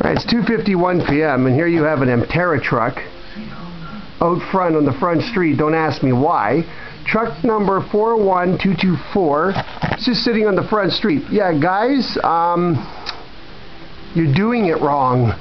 Right, it's 2.51 p.m. and here you have an Emterra truck out front on the front street. Don't ask me why. Truck number 41224. It's just sitting on the front street. Yeah, guys, um, you're doing it wrong.